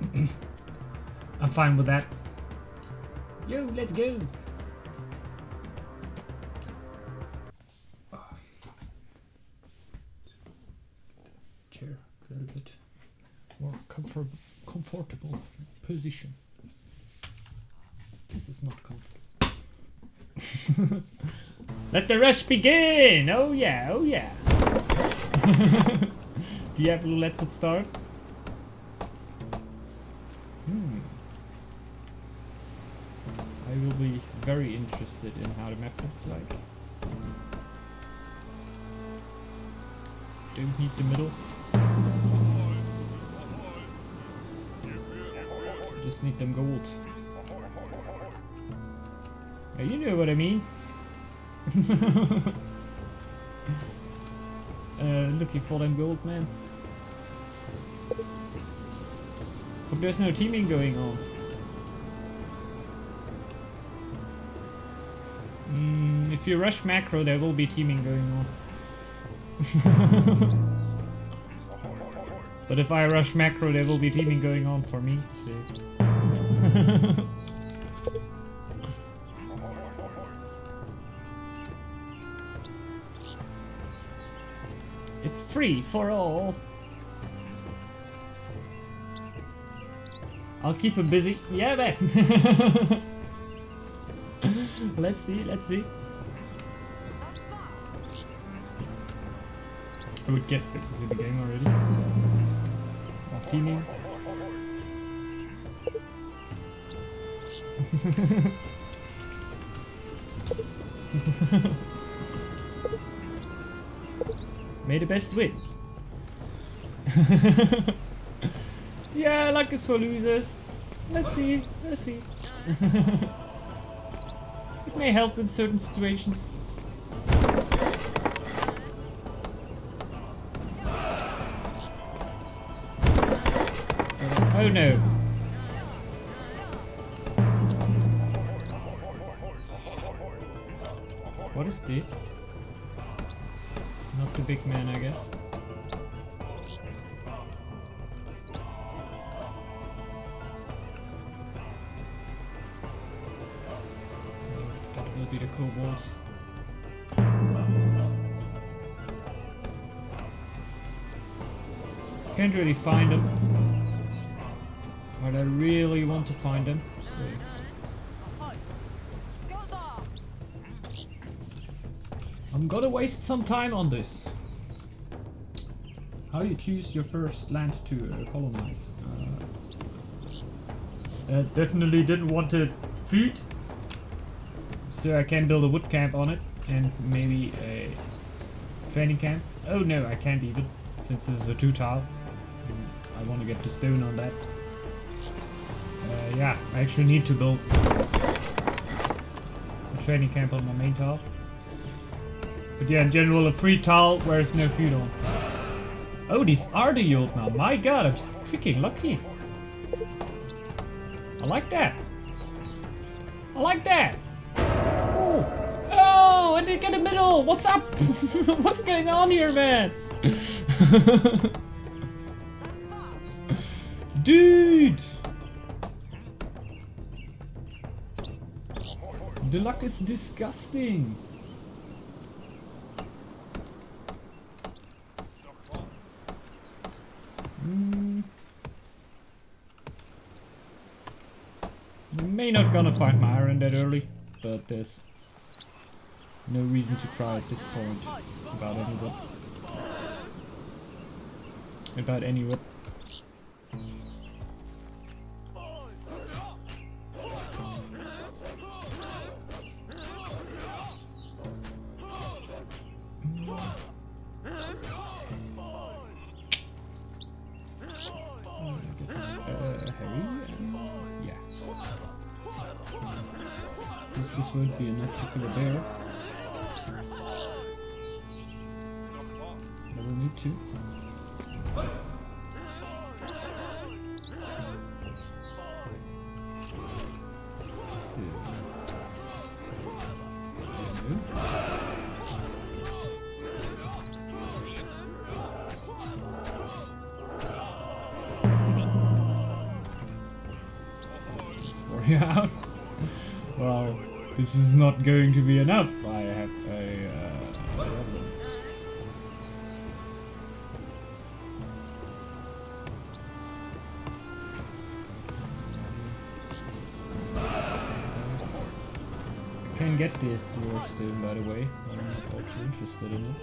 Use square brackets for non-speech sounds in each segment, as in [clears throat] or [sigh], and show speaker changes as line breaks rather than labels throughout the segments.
[clears throat] I'm fine with that. Yo, let's go. Chair a little bit more comfort comfortable position. This is not comfortable. [laughs] Let the rush begin! Oh yeah, oh yeah. Diablo lets it start. Hmm. I will be very interested in how the map looks like. Don't need the middle. Just need them gold. Yeah, you know what I mean. [laughs] uh, looking for them gold, man. Hope there's no teaming going on. If you rush macro, there will be teaming going on. [laughs] but if I rush macro, there will be teaming going on for me, so... [laughs] it's free for all. I'll keep him busy. Yeah, man. [laughs] let's see, let's see. I would guess that he's in the game already. Or teaming. [laughs] May best win. [laughs] yeah, luck is for losers. Let's see, let's see. [laughs] it may help in certain situations. Oh no. What is this? Not the big man, I guess. That will be the kobolds. Can't really find them. But I really want to find him. So. I'm gonna waste some time on this. How you choose your first land to uh, colonize? Uh, uh, definitely didn't want it food, so I can build a wood camp on it and maybe a training camp. Oh no, I can't even, since this is a two tile. I want to get the stone on that. Uh, yeah, I actually need to build a training camp on my main tile. But yeah, in general, a free tile where there's no on. Oh, these are the yield now. My god, I'm freaking lucky. I like that. I like that. It's cool. Oh, I didn't get a middle. What's up? [laughs] What's going on here, man? [laughs] Dude! The luck is disgusting. Mm. May not gonna find my iron that early, but there's no reason to cry at this point about any. About any whip. This is not going to be enough. I have a uh, problem. I can get this lure stone by the way. I'm not too interested in it.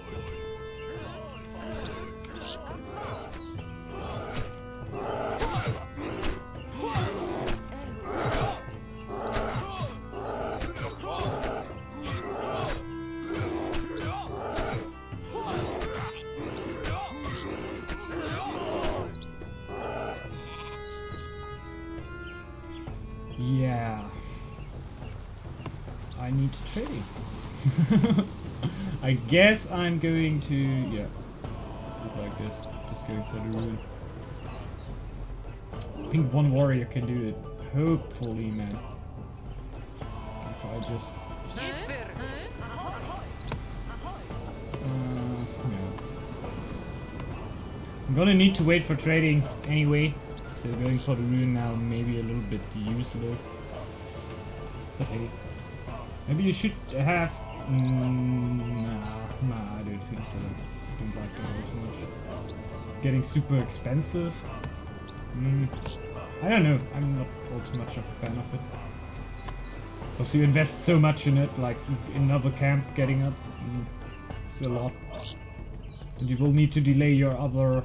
I guess I'm going to, yeah, look like this. Just going for the rune. I think one warrior can do it. Hopefully, man. If I just, uh, no. I'm gonna need to wait for trading anyway. So going for the rune now may be a little bit useless. But hey. Maybe you should have... Mm, nah, nah, I don't think so. Don't like that much. Getting super expensive? Mm, I don't know. I'm not all too much of a fan of it. Because you invest so much in it, like another camp getting up. Mm, it's a lot. And you will need to delay your other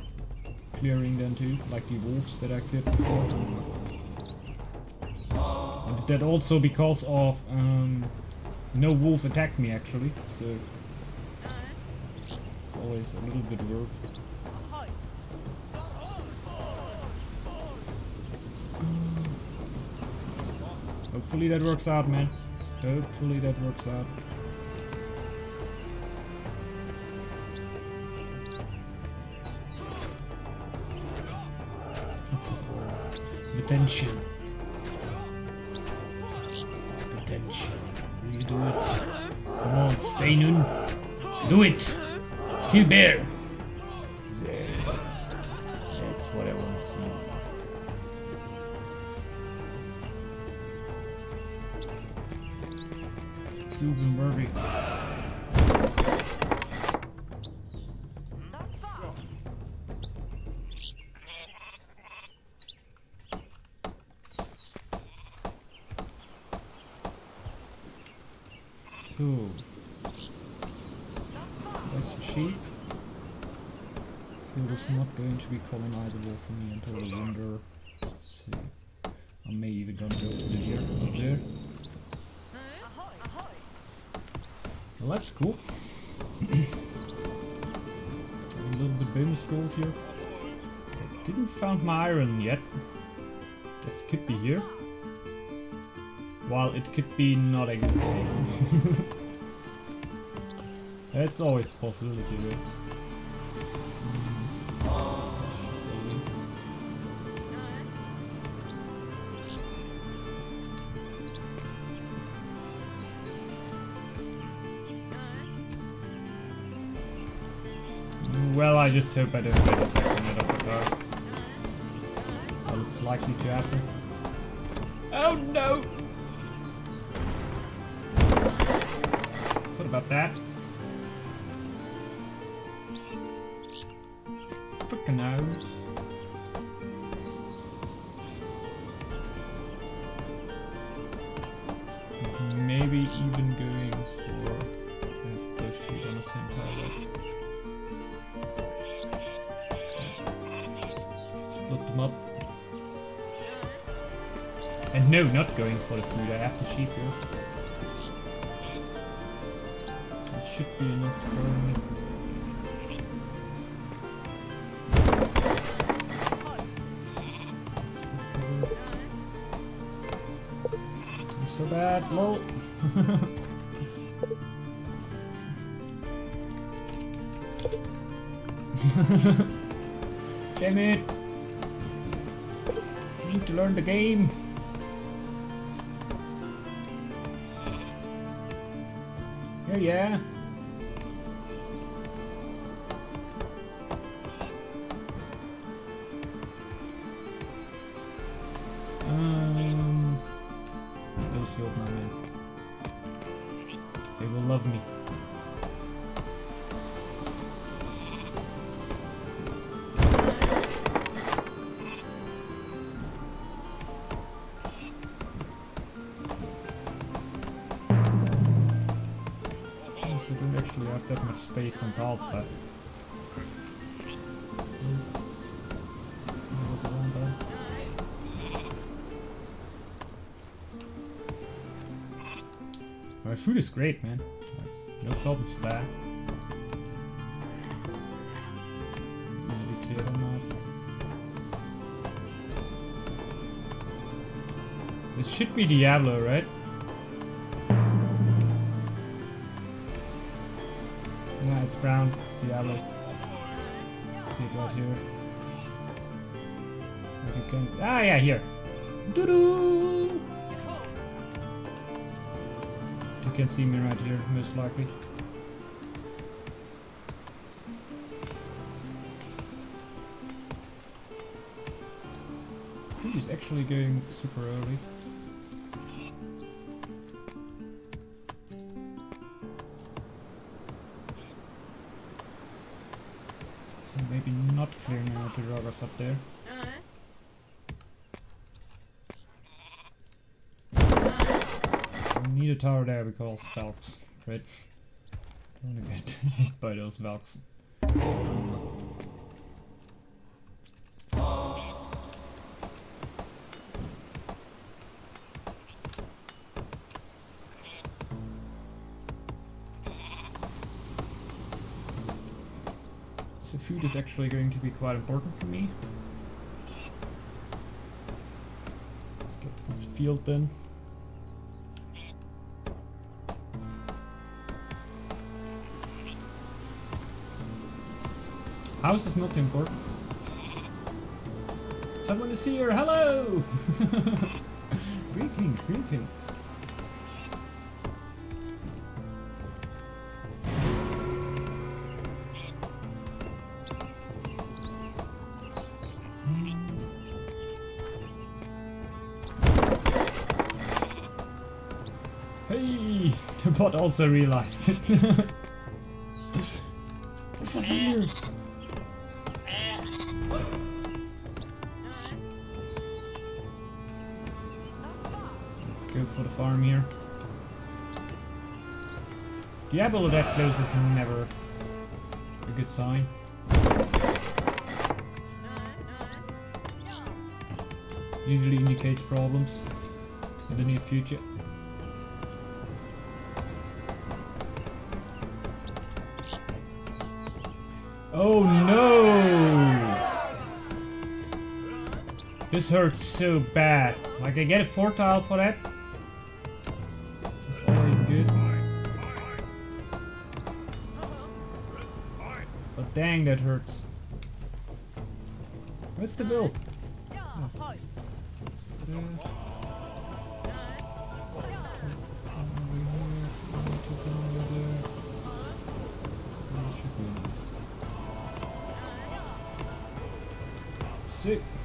clearing then too, like the wolves that I cleared before. And that also because of um, no wolf attacked me actually, so it's always a little bit worth. Hopefully that works out, man. Hopefully that works out. Attention. Attention. Steinun. Do it! Kill bear! Well, that's cool. a little bit bonus gold here. I didn't found my iron yet. This could be here. While it could be not a. It's [laughs] always a possibility, though. Just hope I don't get attacked on it up the car. Well, it's likely to happen. Oh no! What about that? The sheep here. It should be enough for me. I'm so bad, lol. [laughs] Damn it! I need to learn the game. Tiles left. My food is great, man. No problems with that. This should be Diablo, right? It's brown. It's Diablo. See it right here. Ah, yeah, here. Doo-doo! You can see me right here, most likely. He's actually going super early. We tower there because Valks, right? Don't wanna get hit by those Valks. So food is actually going to be quite important for me. Let's get this field then. House is not important. Someone is here, hello! [laughs] greetings, greetings. Hmm. Hey! [laughs] The bot also realized it. [laughs] Diablo that close is never a good sign. Usually indicates problems in the near future. Oh no! This hurts so bad. Like I get a four tile for that. That hurts. Where's the bill? Over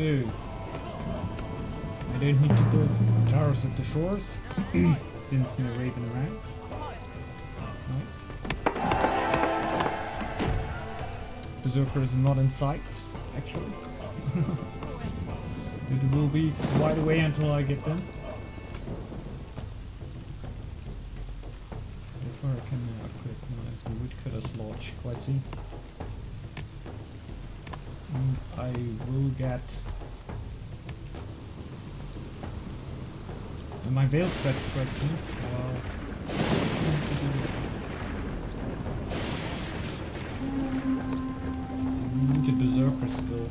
I don't need to build towers at the shores, [clears throat] since no raven around. That's nice. Berserker is not in sight, actually. [laughs] it will be quite away until I get them. And my veil spreads quite soon. Well, I need a berserker still.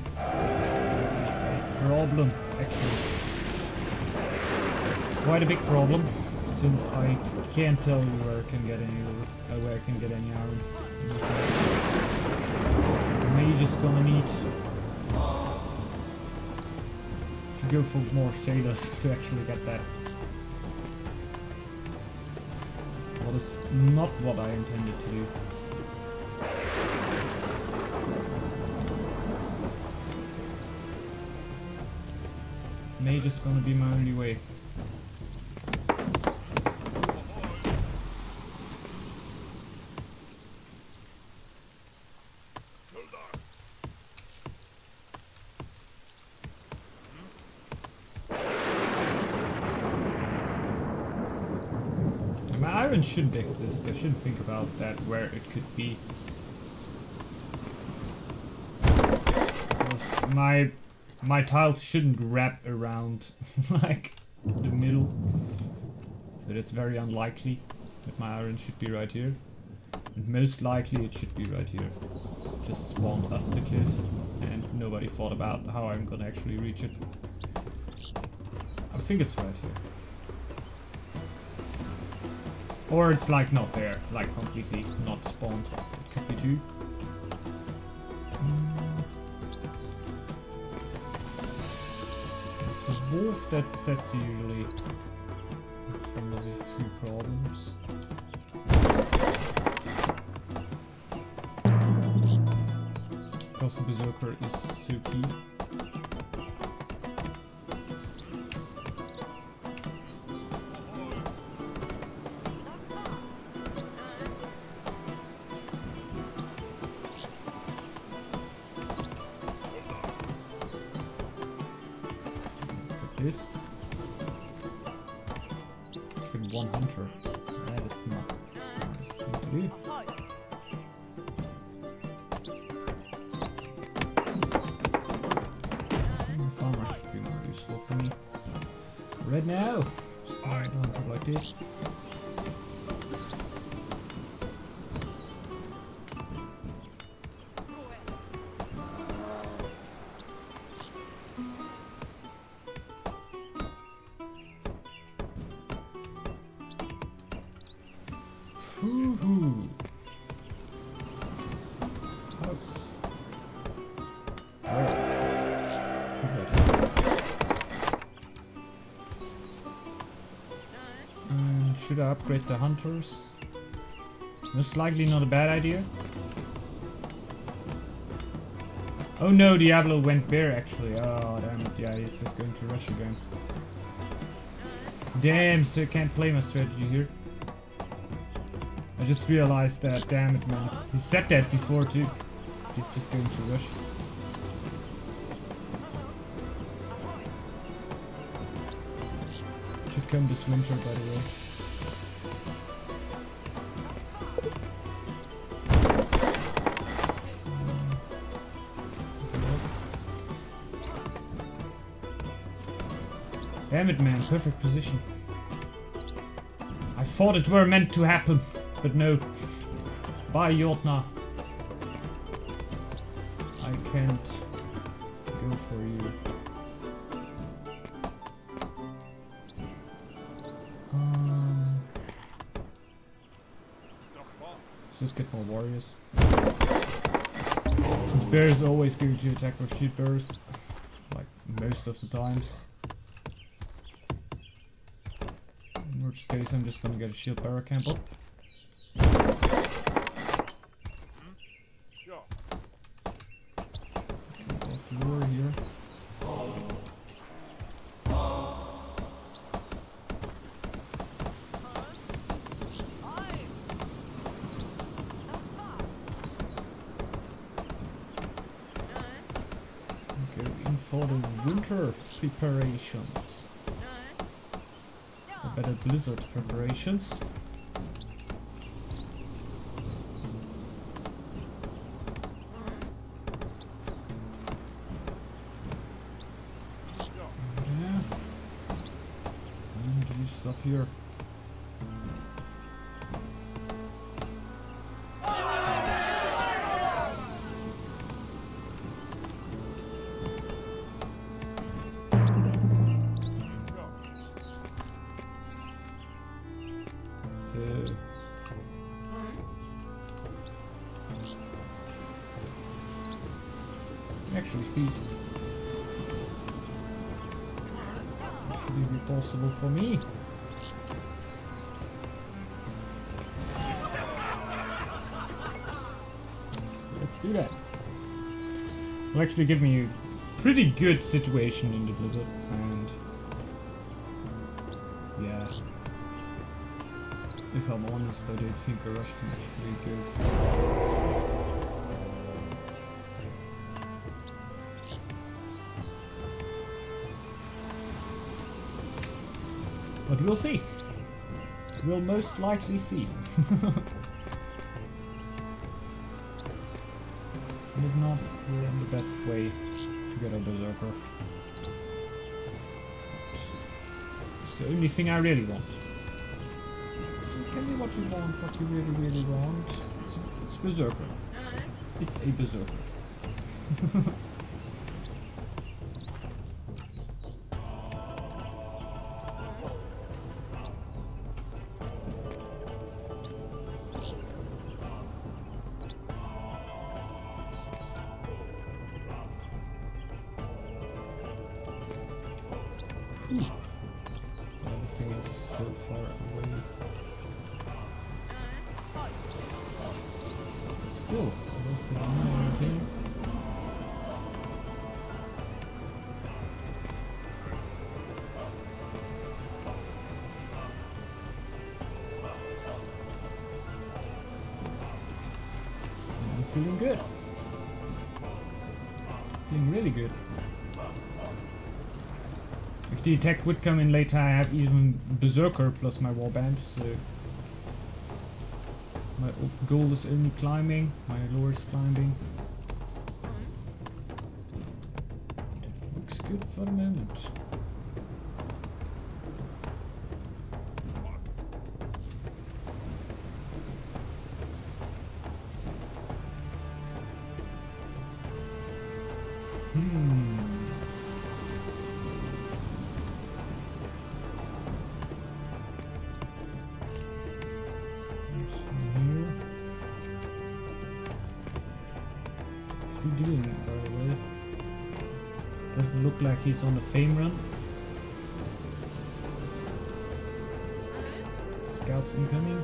Problem, actually. Quite a big problem, since I can't tell you where I can get any uh, where I can get any iron. Mage is gonna need to go for more sailors to actually get that. Not what I intended to do. Mage is gonna be my only way. My iron shouldn't think about that where it could be. Because my my tiles shouldn't wrap around [laughs] like the middle. So that's very unlikely that my iron should be right here. And most likely it should be right here. Just spawned up the cliff and nobody thought about how I'm gonna actually reach it. I think it's right here. Or it's like not there, like completely not spawned. It could be too. It's a wolf that sets usually of a few problems. Because the berserker is so key. Upgrade the hunters? Most likely not a bad idea. Oh no, Diablo went bear actually. Oh damn it, yeah, he's just going to rush again. Damn, so I can't play my strategy here. I just realized that, damn it man. He said that before too. He's just going to rush. Should come this winter by the way. Perfect position. I thought it were meant to happen, but no. Bye Jotna. I can't go for you. Um, let's just get more warriors. Since bear is always going to attack with shield bearers, like most of the times. I'm just gonna get a shield bearer camp up. Go in for the winter preparations. Better blizzard preparations. Actually give me a pretty good situation in the blizzard, and yeah. If I'm honest, I don't think a rush can actually go But we'll see. We'll most likely see. [laughs] best way to get a Berserker. It's the only thing I really want. So tell me what you want, what you really, really want. It's, it's Berserker. It's a Berserker. [laughs] feeling good. Feeling really good. If the attack would come in later, I have even Berserker plus my Warband, so... My goal is only climbing, my lore is climbing. Looks good for the moment. He's on the fame run. Scouts incoming.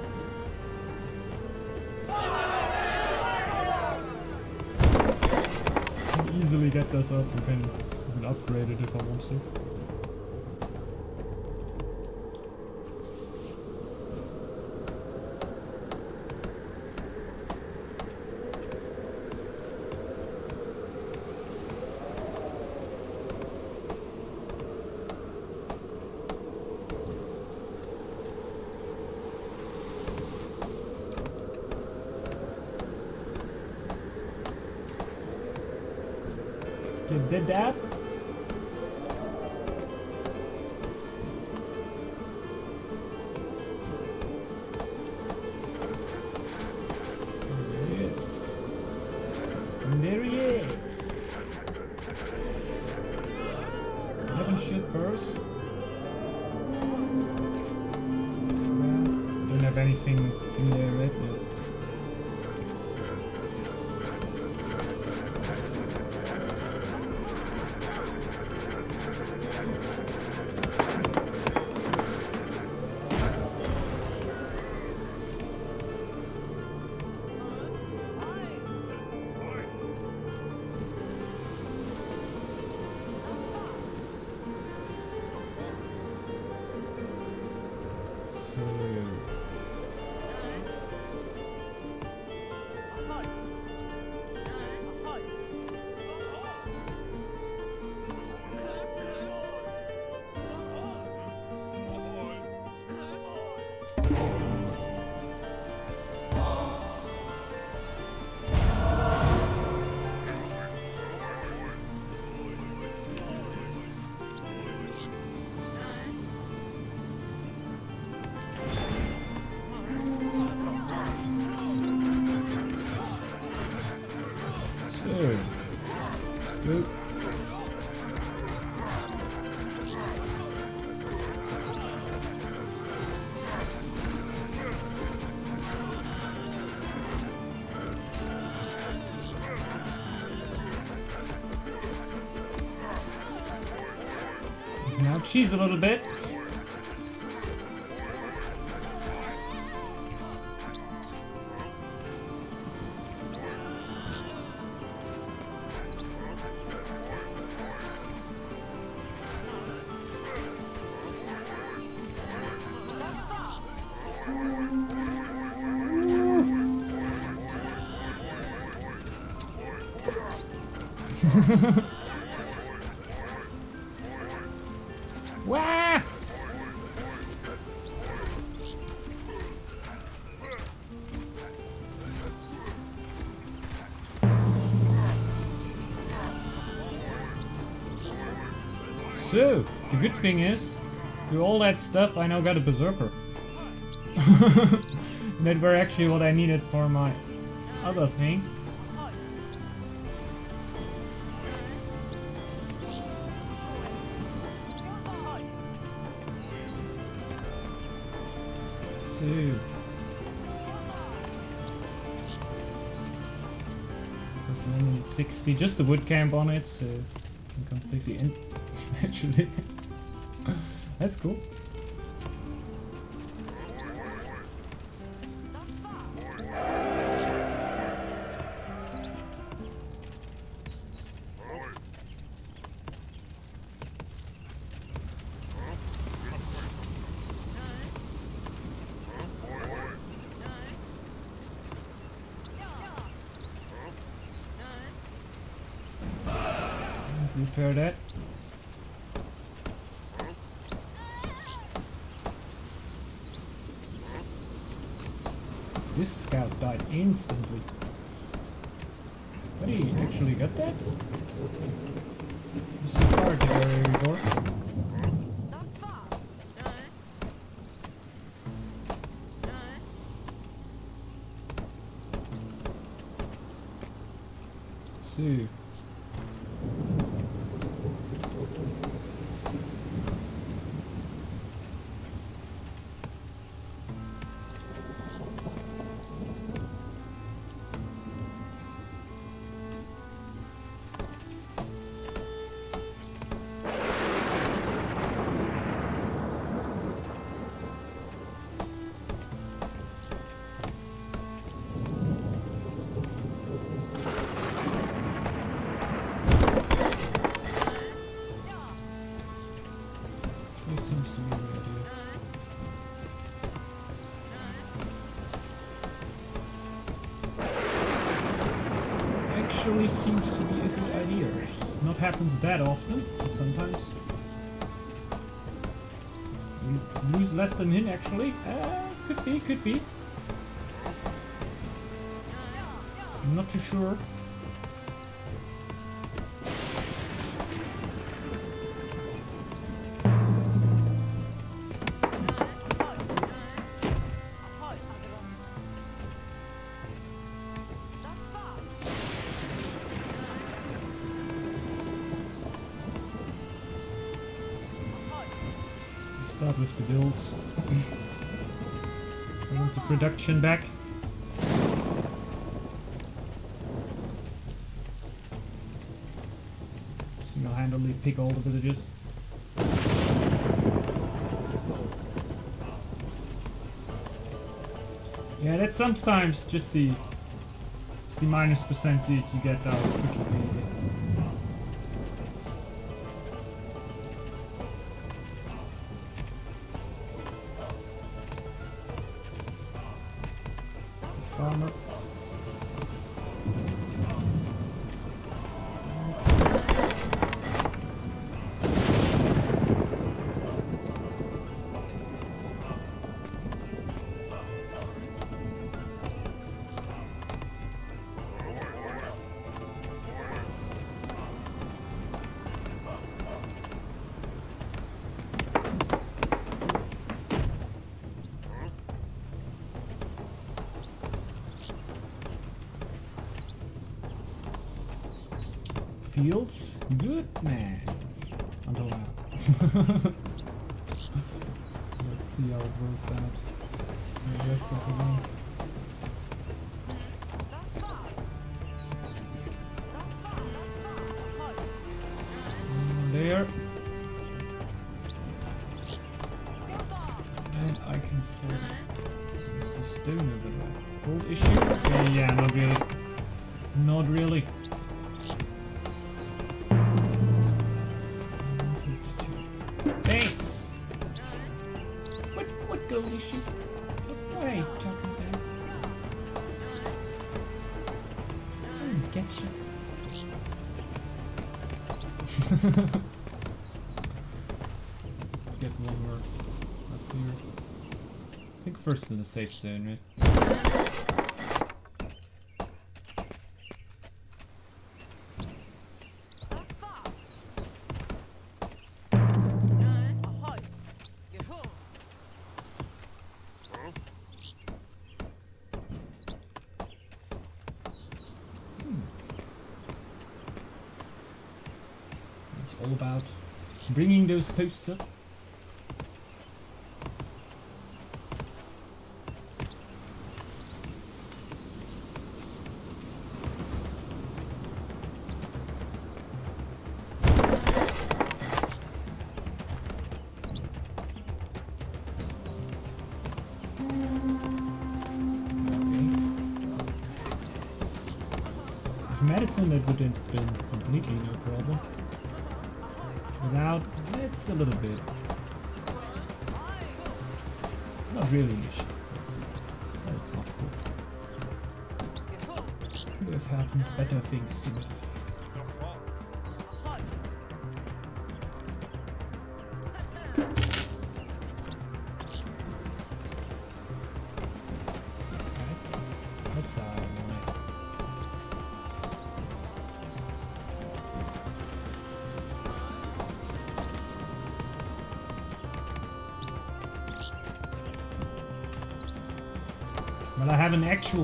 Can easily get this up. We can upgrade it if I want to. Cheese a little bit. Good thing is, through all that stuff, I now got a berserker. [laughs] that were actually what I needed for my other thing. 60, just the wood camp on it, so I'm completely in. [laughs] Actually, that's cool. See. Actually seems to be a good idea. Not happens that often, but sometimes. We lose less than him actually. Uh, could be, could be. I'm not too sure. Production back. Single-handedly pick all the villages. Yeah, that's sometimes just the it's the minus percentage you get out of Fields, good man. Until now. Let's see how it works out. The rest Safe zone, right? Hmm. It's all about bringing those posts up. It's a little bit. Not really an issue. It's not cool. Could have happened better things to me.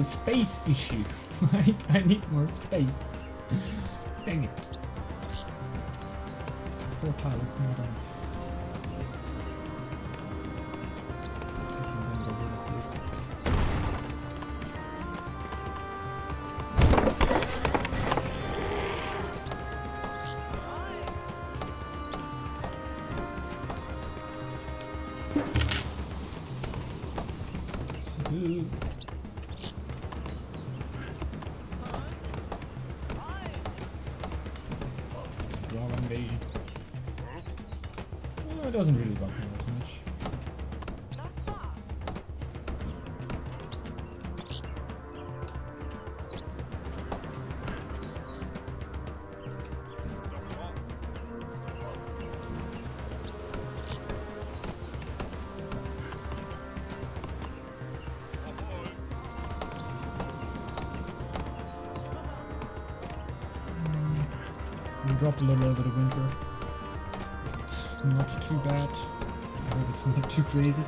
Space issue. [laughs] like, I need more space. Dang it. Four tiles, not enough. Doesn't really bug hmm. me that much. Dropped a little over the winter. Too bad. I hope it's not too crazy.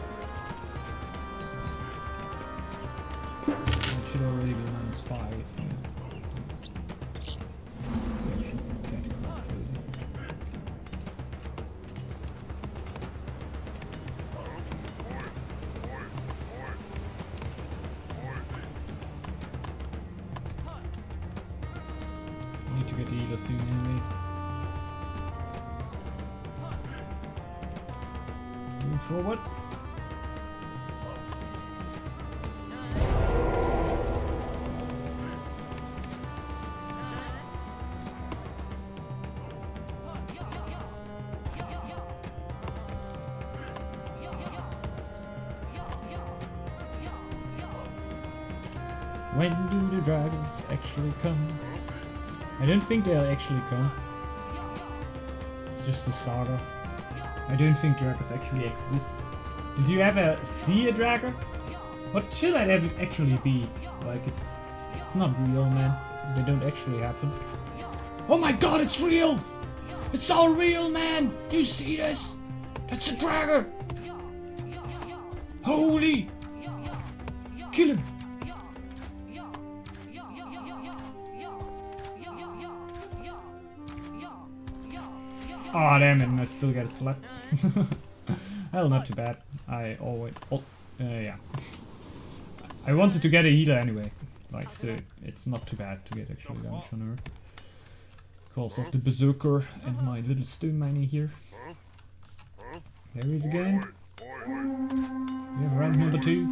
Dragons actually come? I don't think they'll actually come. It's just a saga. I don't think dragons actually exist. Did you ever see a dragon? What should that ever actually be? Like it's it's not real, man. They don't actually happen. Oh my god, it's real! It's all real, man! Do you see this? That's a dragon! Holy! And I still get a slap. [laughs] well, not too bad. I always... Oh, uh, yeah. I wanted to get a healer anyway. Like, so it's not too bad to get actually damage on her. Because of the Berserker and my little stone miner here. There he is again. We have round number two.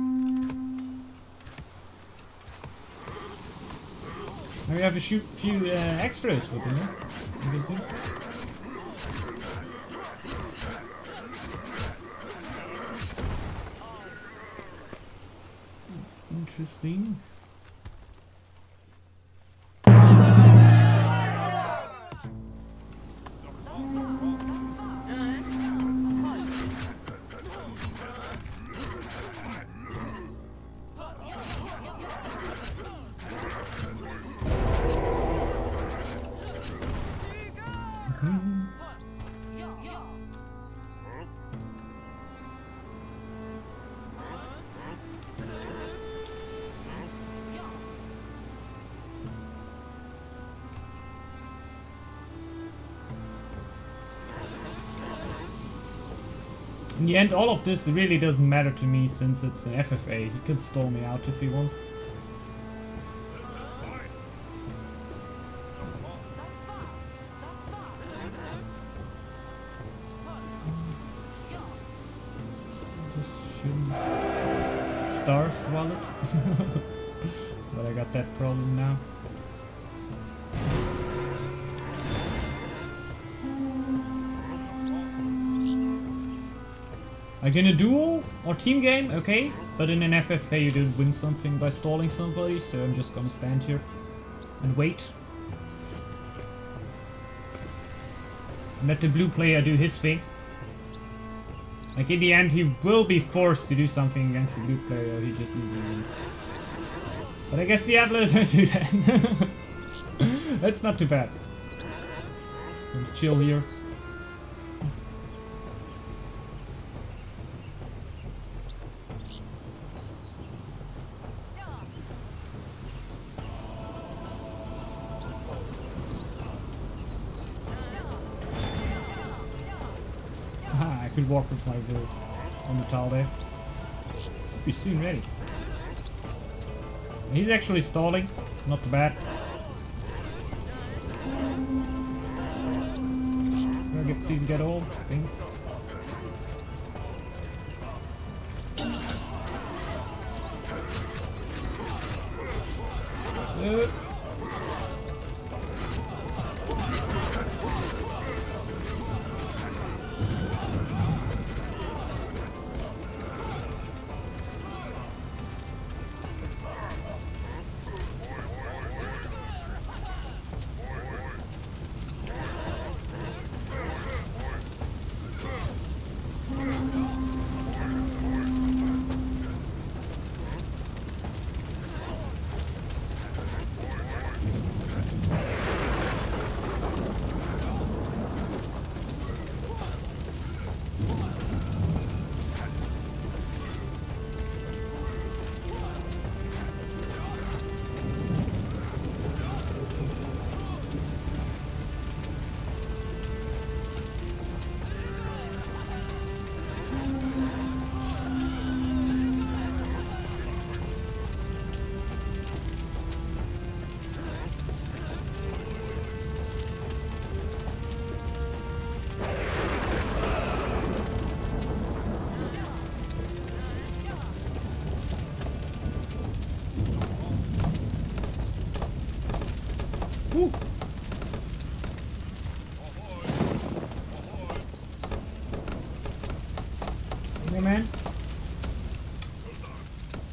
Now we have a few uh, extras for yeah? Interesting. Interesting. In the end, all of this really doesn't matter to me since it's an FFA. He can stall me out if he wants. Starve wallet. [laughs] Like in a duel or team game, okay, but in an FFA you didn't win something by stalling somebody, so I'm just gonna stand here and wait. Let the blue player do his thing. Like in the end he will be forced to do something against the blue player, he just easily wins. But I guess Diablo [laughs] don't do that. [laughs] That's not too bad. chill here. With my build on the tile there. Should be soon ready. He's actually stalling, not too bad. I get, please get all things?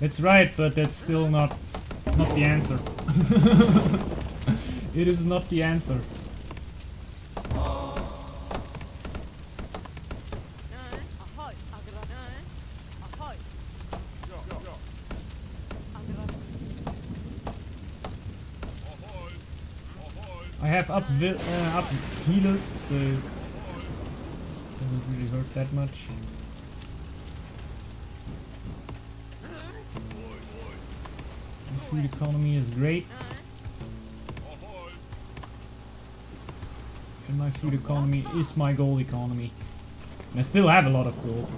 It's right, but that's still not. It's not the answer. [laughs] it is not the answer. I have up uh, up healers, so it doesn't really hurt that much. Economy is great. And my food economy is my gold economy. And I still have a lot of gold.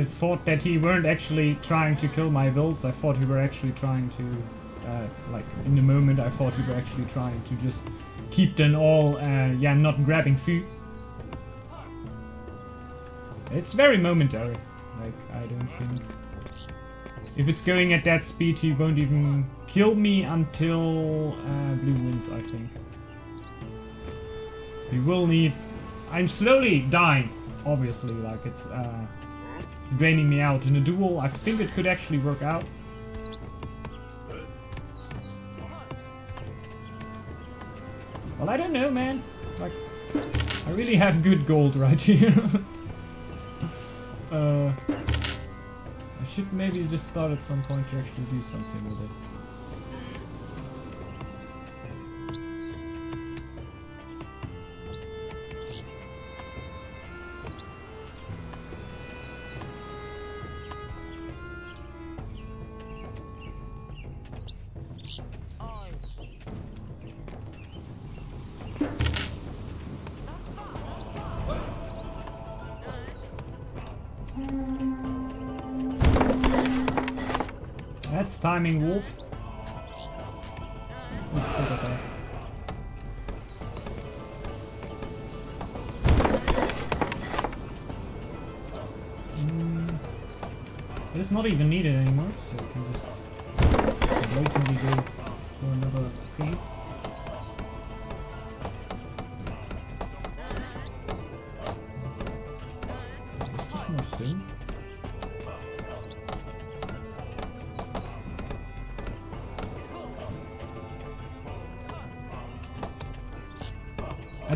I thought that he weren't actually trying to kill my builds, I thought he were actually trying to, uh, like in the moment I thought he were actually trying to just keep them all, uh, yeah, not grabbing food. It's very momentary, like I don't think... If it's going at that speed he won't even kill me until uh, blue wins, I think. He will need... I'm slowly dying, obviously, like it's... Uh, it's draining me out. In a duel, I think it could actually work out. Well, I don't know, man. Like, I really have good gold right [laughs] here. uh, I should maybe just start at some point to actually do something with it.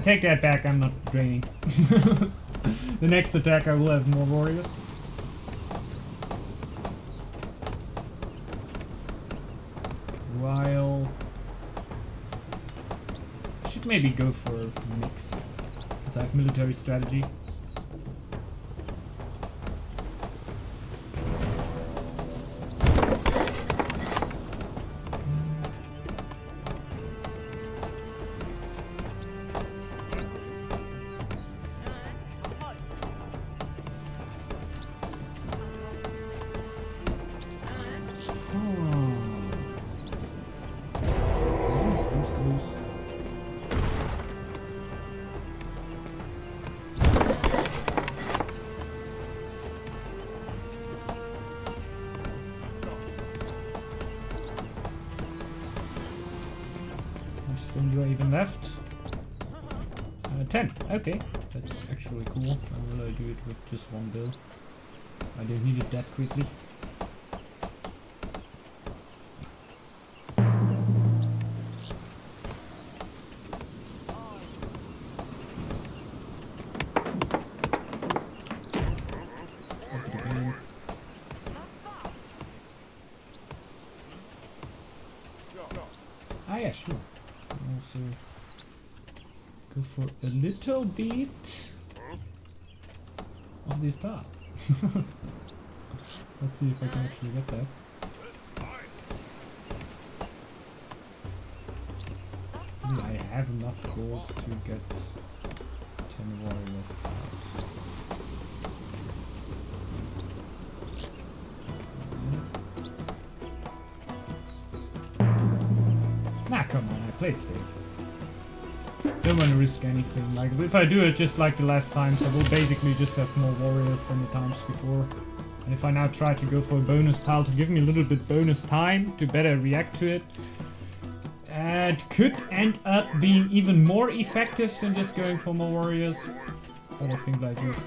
Take that back, I'm not draining. [laughs] the next attack I will have more warriors. While... Should maybe go for mix, since I have military strategy. With just one bill. I don't need it that quickly. Ah yeah, sure. Also go for a little bit of this top. Let's see if I can actually get that. Do I have enough gold to get 10 warriors out? Nah, come on, I played safe. Don't want to risk anything. Like, if I do it just like the last times, I will basically just have more warriors than the times before. And if I now try to go for a bonus tile to give me a little bit bonus time to better react to it, it could end up being even more effective than just going for more warriors. But I think like this.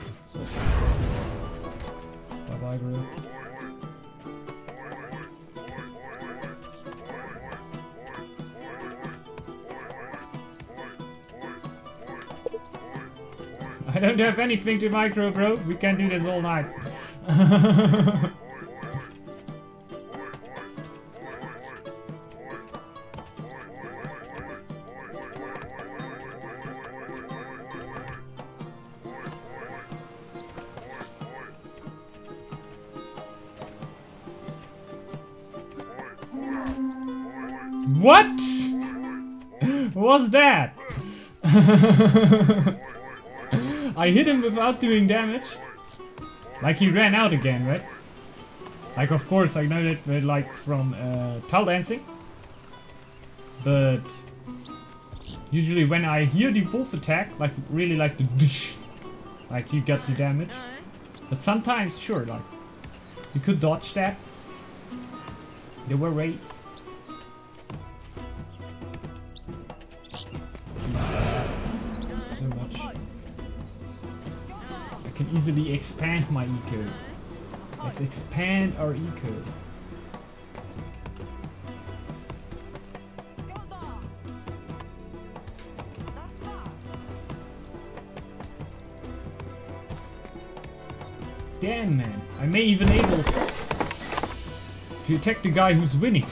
Don't have anything to micro, bro. We can do this all night. what [laughs] was that? [laughs] I hit him without doing damage. Like he ran out again, right? Like of course I know that uh, like from uh, tile dancing. But usually when I hear the wolf attack, like really like the dush, like you get the damage. But sometimes, sure, like you could dodge that. There were ways. Easily expand my eco. Let's expand our eco. Damn man, I may even able to attack the guy who's winning.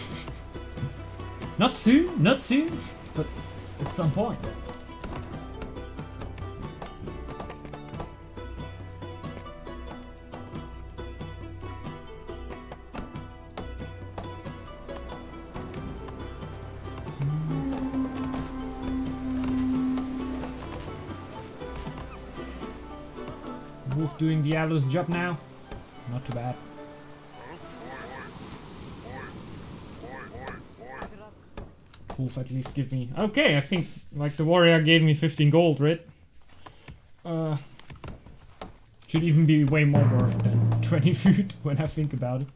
[laughs] not soon, not soon, but at some point. Carlos jump now. Not too bad. Poof, at least give me... Okay, I think, like, the warrior gave me 15 gold, right? Uh, should even be way more worth than [laughs] 20 food when I think about it.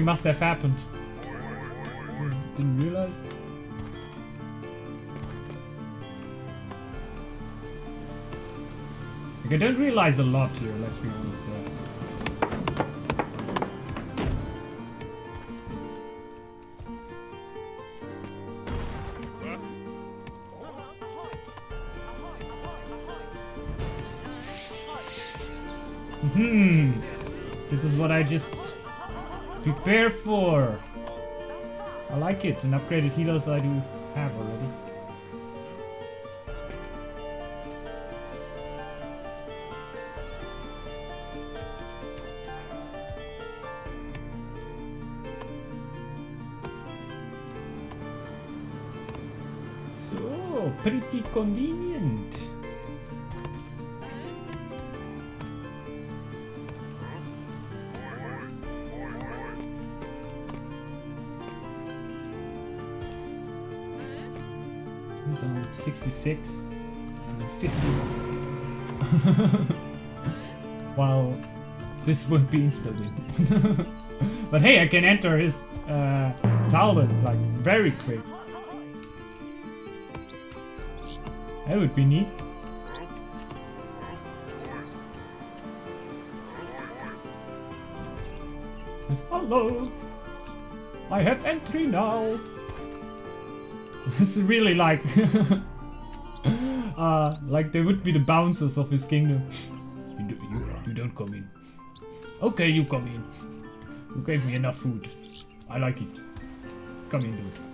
Something must have happened. Didn't realize. Like, I don't realize a lot here, let's be honest. Prepare for. I like it. And upgraded healers I do this would be instantly. [laughs] but hey, I can enter his uh, toilet like very quick. That would be neat. Yes, hello. I have entry now. [laughs] It's really like, [laughs] uh, like they would be the bouncers of his kingdom. You, do, you, you don't come in. Okay, you come in. You gave me enough food. I like it. Come in, dude.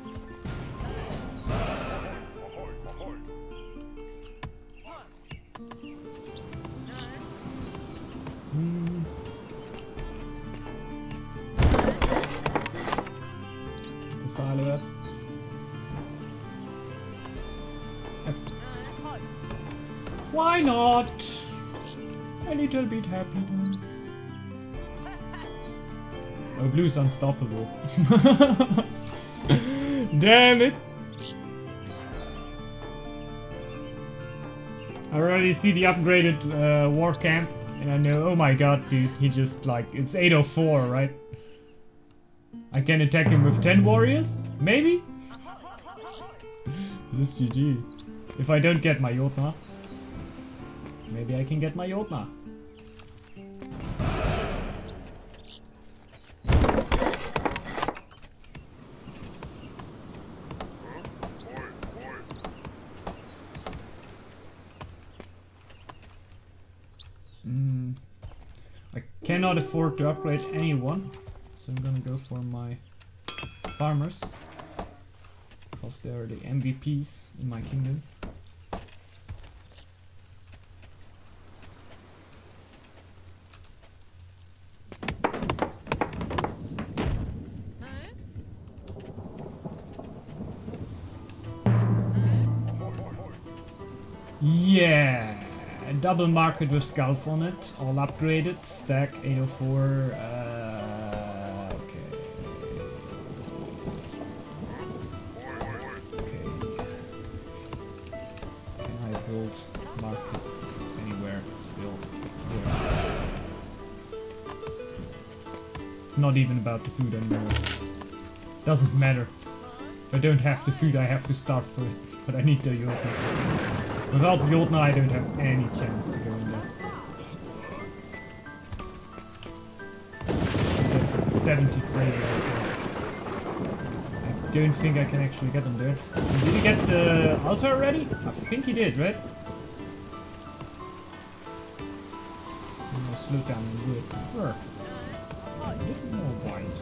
Unstoppable. [laughs] Damn it! I already see the upgraded uh, war camp, and I know, oh my god, dude, he just like, it's 804, right? I can attack him with 10 warriors? Maybe? [laughs] Is this GG? If I don't get my Jotna. Maybe I can get my Jotna. Mm. I cannot afford to upgrade anyone, so I'm gonna go for my farmers. Because they are the MVPs in my kingdom. Double market with skulls on it, all upgraded, stack 804. Uh, okay. Okay. Can I build markets anywhere still? Yeah. Not even about the food anymore. Doesn't matter. If I don't have the food, I have to starve for it. But I need the Jotna. Without Jotna, I don't have any chance to go in there. It's at 73 right now. I don't think I can actually get them there. Did he get the altar already? I think he did, right? Slow down and do it. Sure. A little more wise.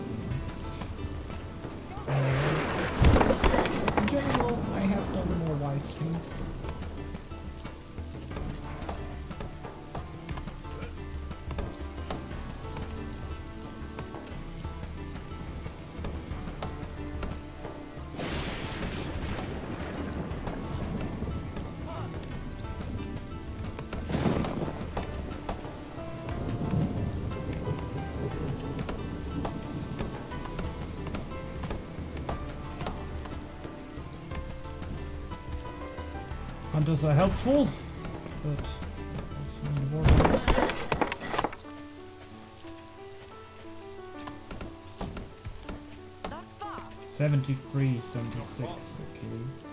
Uh, in general, I have done more wise things. Hunters are uh, helpful, but. 73, 76, okay.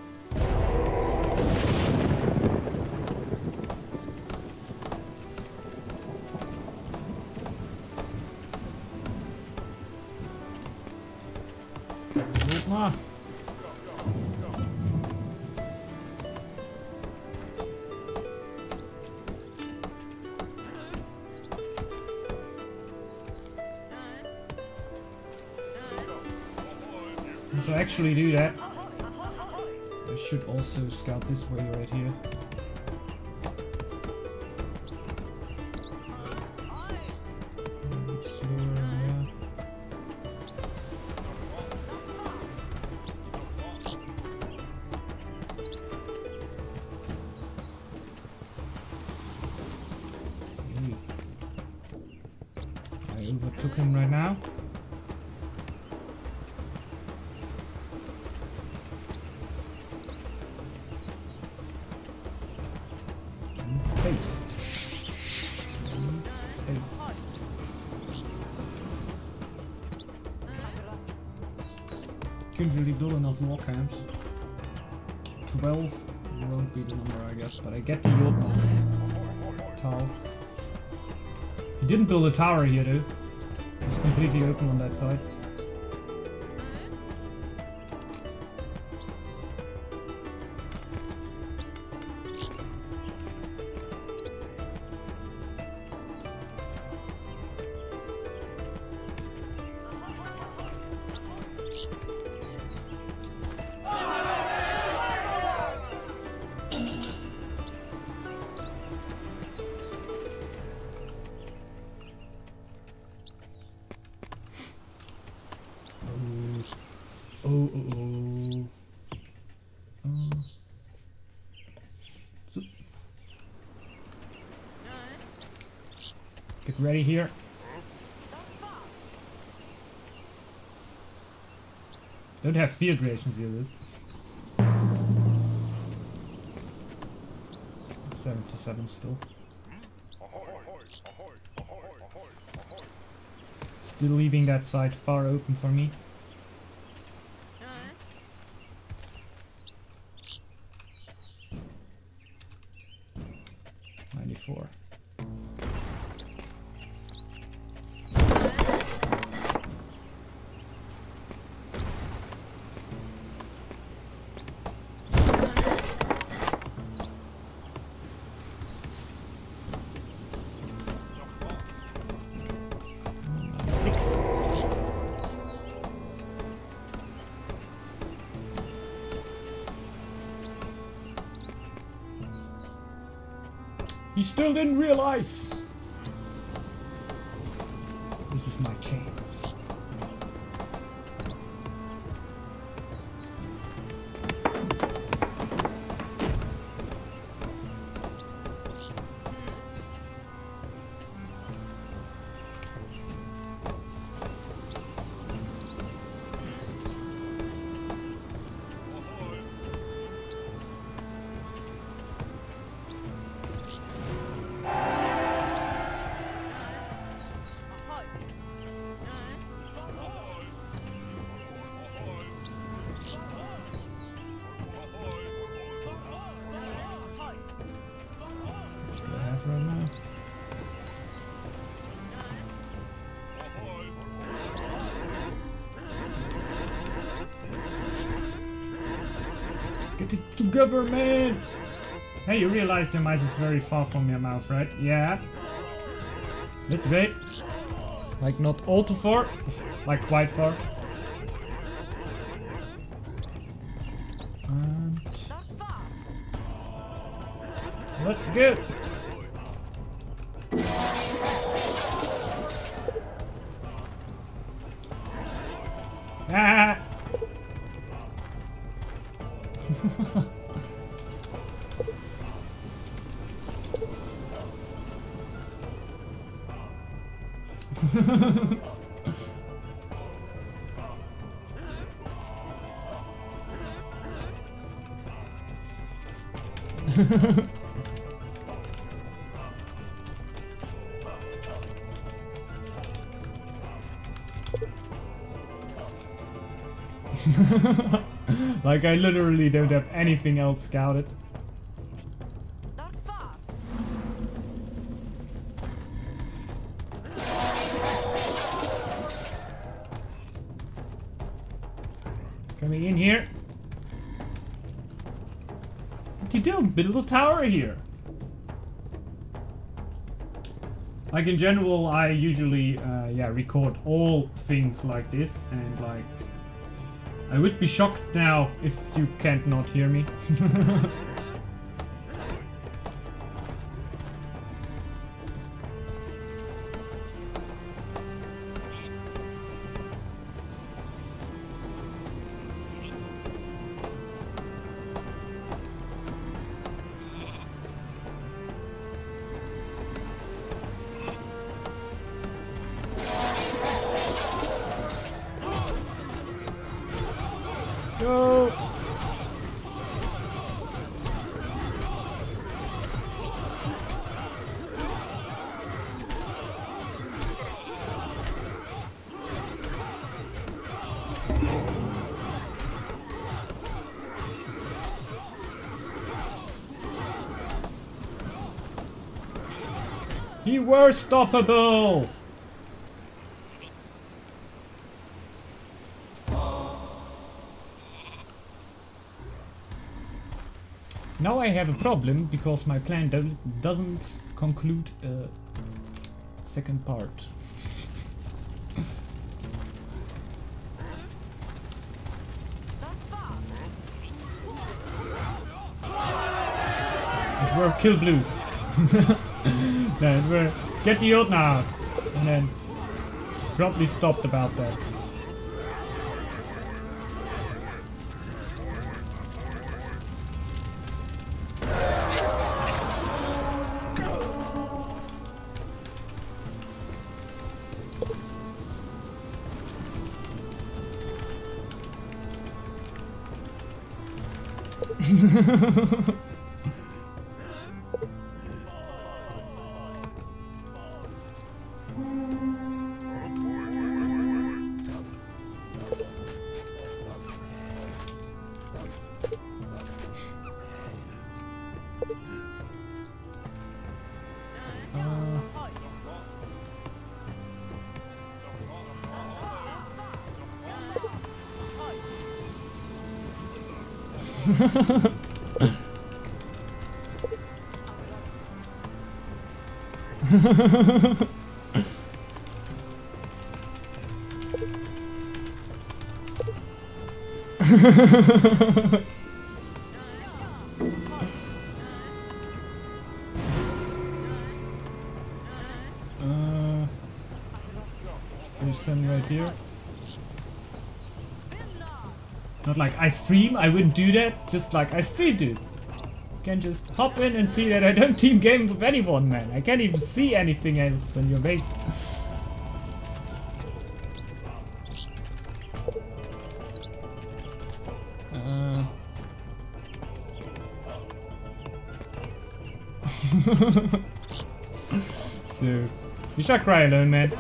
Actually do that. I should also scout this way right here. Camps. 12 won't be the number, I guess, but I get the Jotun tower. He didn't build a tower here, though. It's completely open on that side. Ready here. Don't have field rations here, dude. 77 still. Still leaving that side far open for me. Still didn't realize. It together, man! Hey, you realize your mice is very far from your mouth, right? Yeah. Let's wait. Like not all too far, like quite far. And let's go. [laughs] like I literally don't have anything else scouted. Here. Like in general, I usually, uh, yeah, record all things like this, and like, I would be shocked now if you can't not hear me. [laughs] You were stoppable! Now I have a problem because my plan do doesn't conclude a second part. It were kill blue. [laughs] then we're get the old now. And then probably stopped about that. [laughs] フフフフフ like I stream, I wouldn't do that. Just like I stream, dude. You can just hop in and see that I don't team game with anyone, man. I can't even see anything else than your base. Uh. [laughs] so, you should cry alone, man.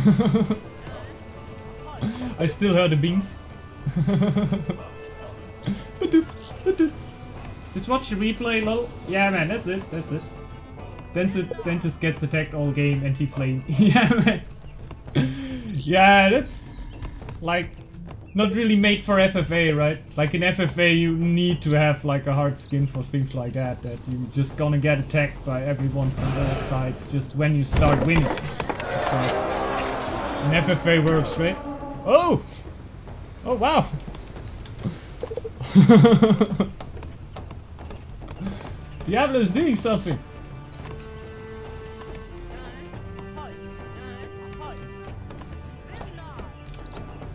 [laughs] I still heard the beams. Just watch the replay, lol. Yeah, man, that's it, that's it. Dentist, Dentist gets attacked all game, anti-flame. [laughs] yeah, man. yeah, that's like not really made for FFA, right? Like in FFA, you need to have like a hard skin for things like that. That you're just gonna get attacked by everyone from all sides just when you start winning. In FFA works, right? Oh, oh wow. [laughs] Diablo is doing something.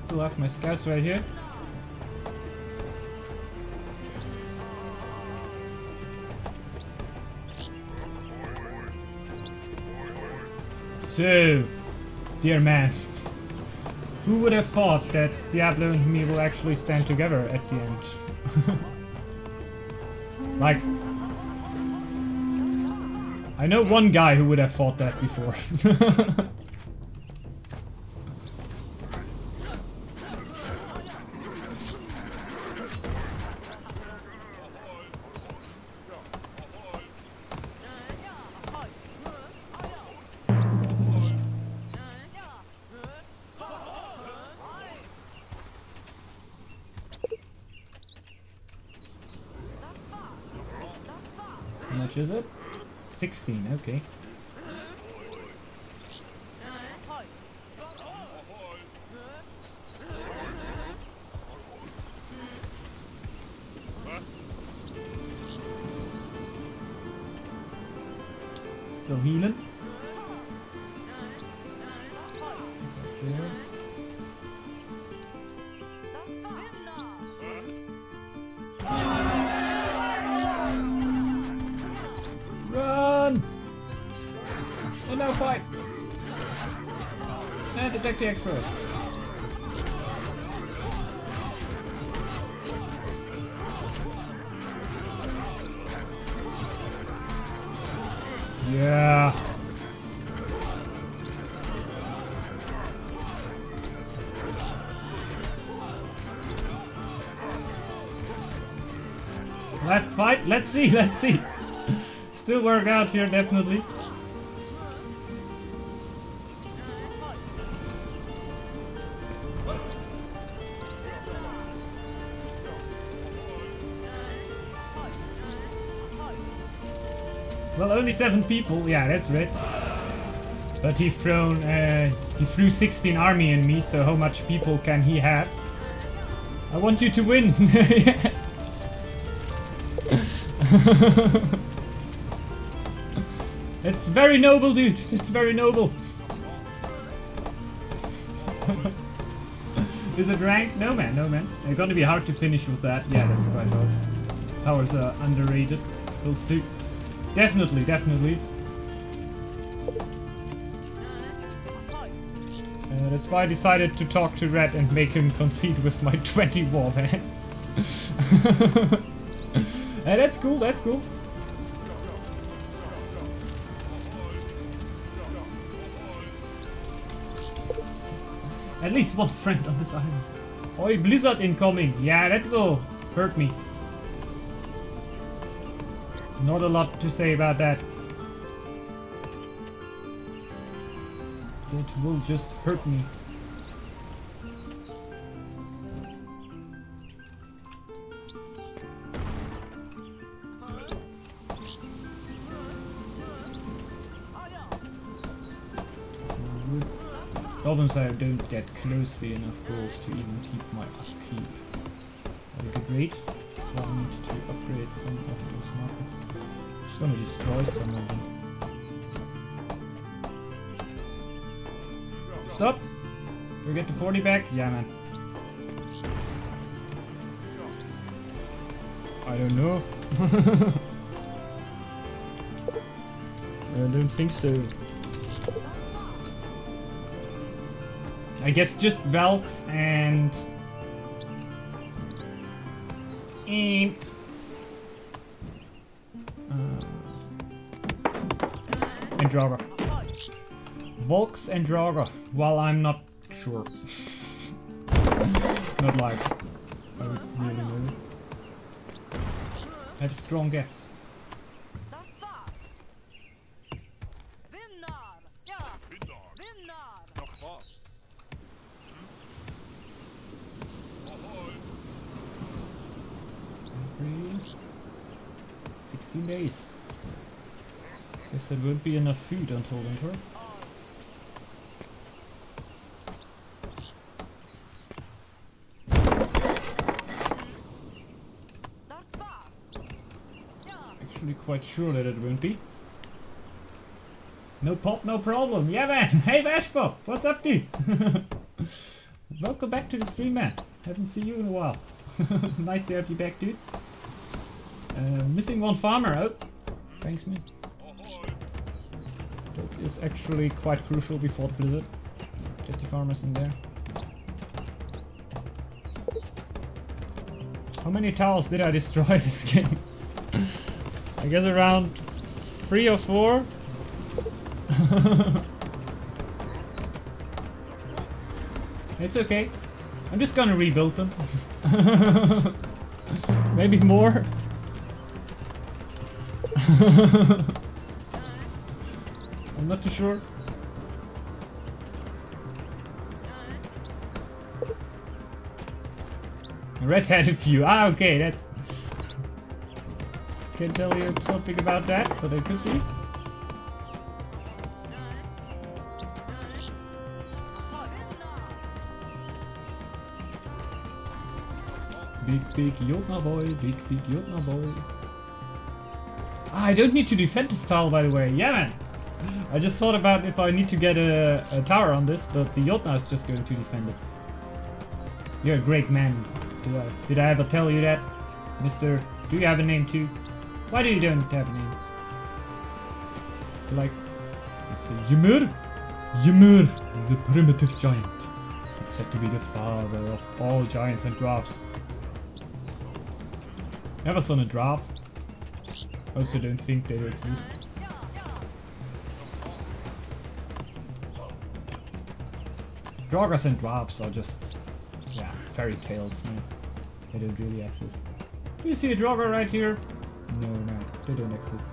Still have my scouts right here. So, dear man, who would have thought that Diablo and me will actually stand together at the end? [laughs] like, I know one guy who would have thought that before. [laughs] okay. Let's see, let's see. Still work out here, definitely. Well, only seven people. Yeah, that's right. But he thrown, uh, he threw 16 army in me. So how much people can he have? I want you to win. [laughs] It's very noble, dude. It's very noble. Is it ranked? No, man. No, man. It's gonna be hard to finish with that. Yeah, that's quite hard. Powers are underrated. Builds too. Definitely, definitely. Uh, that's why I decided to talk to Red and make him concede with my [laughs] 20 war man. [laughs] hey, that's cool, that's cool. At least one friend on this island. Oi, blizzard incoming. Yeah, that will hurt me. Not a lot to say about that. That will just hurt me. I don't get closely enough goals to even keep my upkeep at a good rate. So I need to upgrade some of those markets. Just gonna destroy some of them. Stop! Do we get the 40 back? Yeah, man. I don't know. [laughs] I don't think so. I guess just Velks and... And... Uh, and Draga. Volks and Draga, while I'm not sure. [laughs] not like I would really know. I have a strong guess. 16 days. Guess there won't be enough food until winter. Actually quite sure that it won't be. No pop, no problem. Yeah man, [laughs] hey Vashpop, what's up dude? [laughs] Welcome back to the stream man. Haven't seen you in a while. [laughs] nice to have you back dude. Uh, missing one farmer, oh. Thanks man. Is actually quite crucial before the blizzard. Get the farmers in there. How many towels did I destroy [laughs] this game? I guess around three or four. [laughs] it's okay. I'm just gonna rebuild them. [laughs] Maybe more. I'm not too sure. A red-headed few. Ah, okay, that's... Can't tell you something about that, but it could be. Big, big Jotna boy, big, big Jotna boy. Ah, I don't need to defend this tower, by the way. Yeah, man. I just thought about if I need to get a, a tower on this, but the Jotna is just going to defend it. You're a great man. Did I, did I ever tell you that? Mister, do you have a name too? Why do you don't have a name? Like, it's Ymir? Ymir, the primitive giant. It's said to be the father of all giants and dwarfs. Never saw a dwarf. Also don't think they exist. Draugrs and dwarfs are just, yeah, fairy tales. No, they don't really exist. Do you see a Draugr right here? No, no, they don't exist.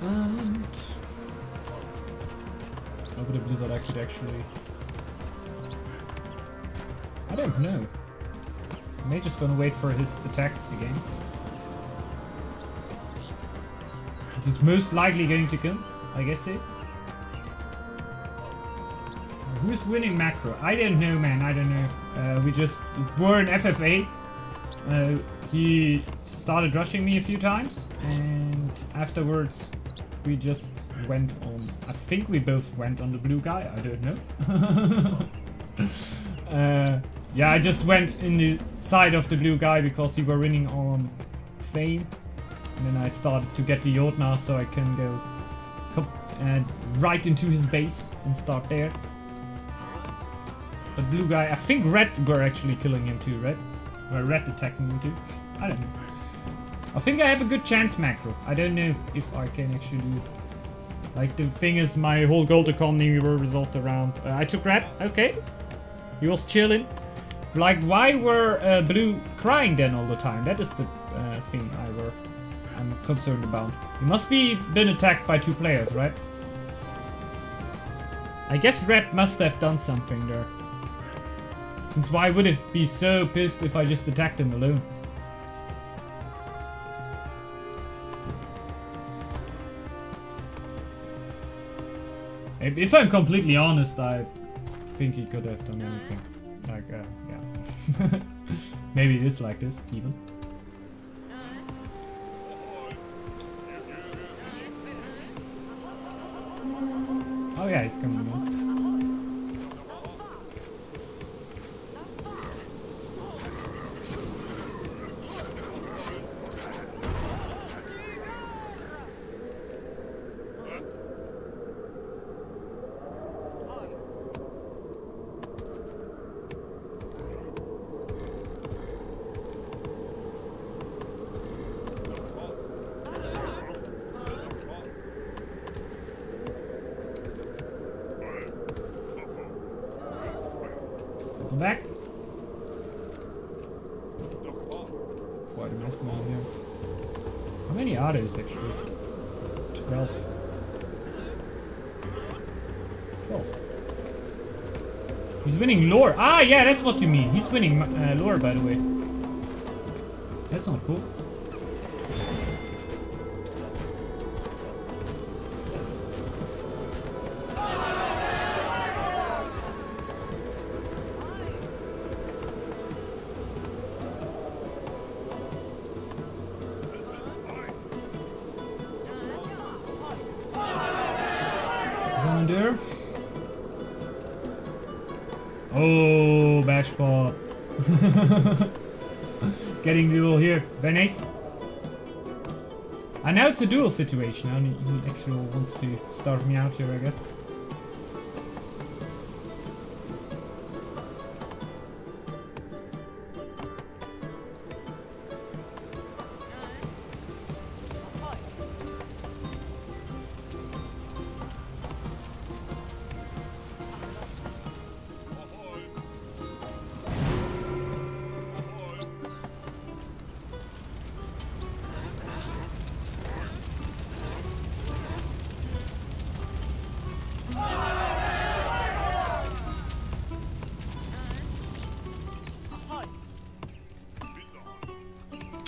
And over the blizzard, I could actually. I don't know. I may just gonna wait for his attack again. It's most likely going to come, I guess it. Winning macro? I don't know, man. I don't know. Uh, we just were in FFA. Uh, he started rushing me a few times, and afterwards we just went on. I think we both went on the blue guy. I don't know. [laughs] uh, yeah, I just went in the side of the blue guy because he were winning on fame, and then I started to get the Jotna so I can go and right into his base and start there. But blue guy, I think red were actually killing him too, right? Were red attacking him too. I don't know. I think I have a good chance macro. I don't know if I can actually do it. Like the thing is my whole gold economy were resolved around. Uh, I took red, okay. He was chilling. Like why were uh, blue crying then all the time? That is the uh, thing I were I'm concerned about. He must be been attacked by two players, right? I guess red must have done something there. Since why would it be so pissed if I just attacked him alone? If I'm completely honest, I think he could have done anything. Like, uh, yeah. [laughs] Maybe it is like this, even. Oh yeah, he's coming in. yeah, that's what you mean. He's winning uh, lore, by the way. That's not cool. It's a duel situation. Now he he actually wants to start me out here, I guess.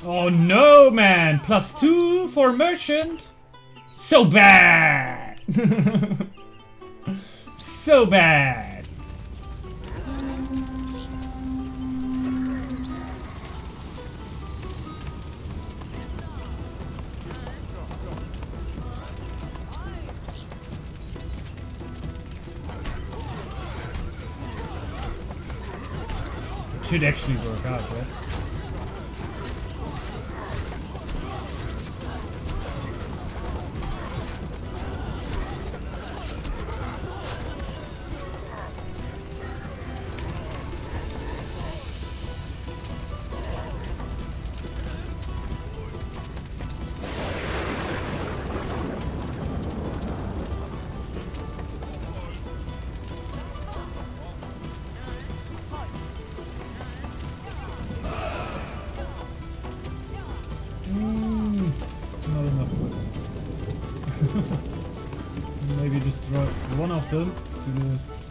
Oh no, man! Plus two for merchant. So bad. [laughs] so bad. Should actually work out, right?